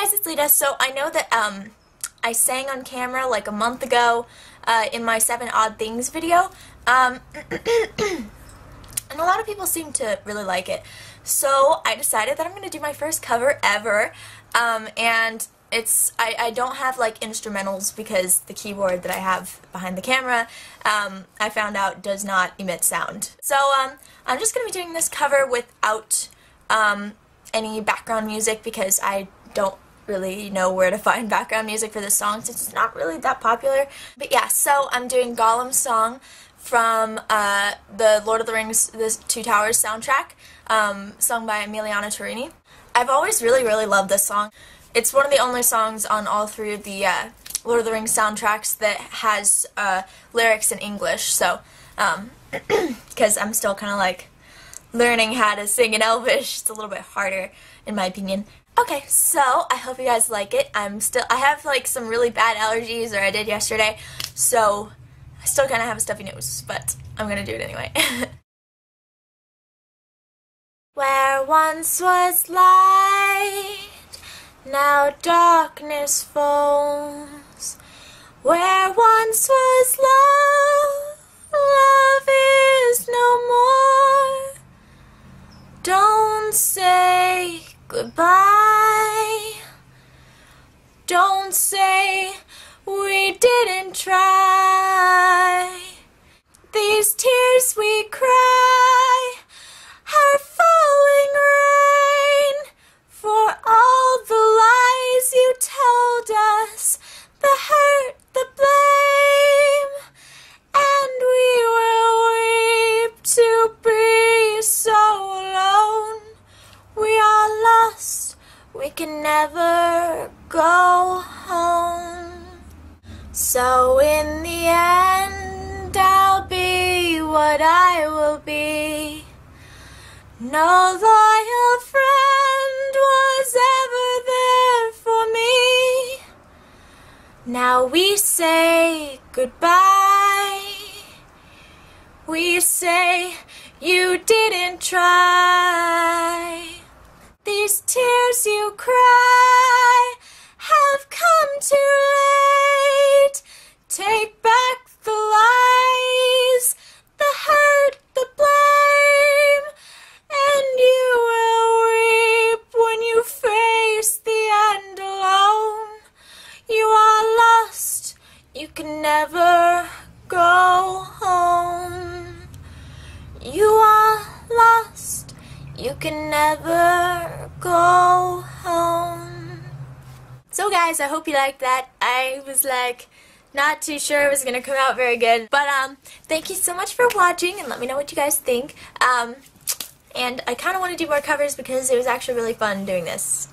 guys, it's Leda. So I know that um, I sang on camera like a month ago uh, in my 7 Odd Things video. Um, and a lot of people seem to really like it. So I decided that I'm going to do my first cover ever. Um, and it's I, I don't have like instrumentals because the keyboard that I have behind the camera um, I found out does not emit sound. So um, I'm just going to be doing this cover without um, any background music because I don't really know where to find background music for this song since it's not really that popular. But yeah, so I'm doing Gollum's song from uh, the Lord of the Rings The Two Towers soundtrack, um, sung by Emiliana Torrini. I've always really, really loved this song. It's one of the only songs on all three of the uh, Lord of the Rings soundtracks that has uh, lyrics in English, so, because um, I'm still kind of like learning how to sing in Elvish, it's a little bit harder in my opinion. Okay, so I hope you guys like it. I'm still, I have like some really bad allergies, or I did yesterday, so I still kind of have a stuffy nose, but I'm gonna do it anyway. Where once was light, now darkness falls. Where once was love, love is no more. Don't say goodbye. Don't say we didn't try. Can never go home. So in the end, I'll be what I will be. No loyal friend was ever there for me. Now we say goodbye. We say you didn't try. Tears you cry have come too late. Take back the lies, the hurt, the blame, and you will reap when you face the end alone. You are lost, you can never go home. You are lost, you can never guys, I hope you liked that. I was like not too sure it was going to come out very good. But um thank you so much for watching and let me know what you guys think. Um and I kind of want to do more covers because it was actually really fun doing this.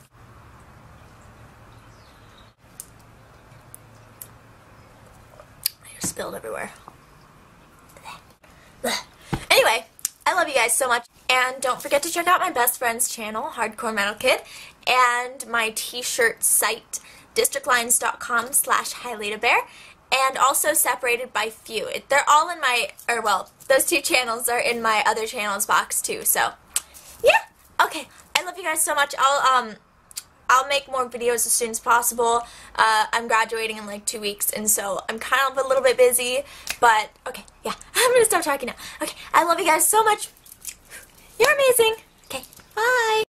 I just spilled everywhere. Anyway, I love you guys so much. And don't forget to check out my best friend's channel, Hardcore Metal Kid, and my t-shirt site, districtlines.com slash bear and also separated by few. They're all in my, or well, those two channels are in my other channels box too, so yeah. Okay, I love you guys so much. I'll, um, I'll make more videos as soon as possible. Uh, I'm graduating in like two weeks, and so I'm kind of a little bit busy, but okay, yeah, I'm gonna stop talking now. Okay, I love you guys so much. You're amazing. Okay, bye.